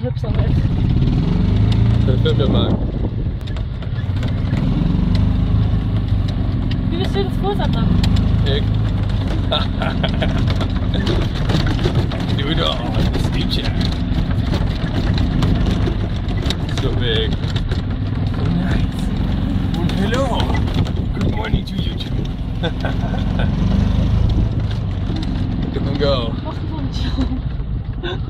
hips on it. Perfect man. Wie bist du das voorzetten? Ik. Doe the al. So big. So nice. Well, hello. Good morning to you too. and go.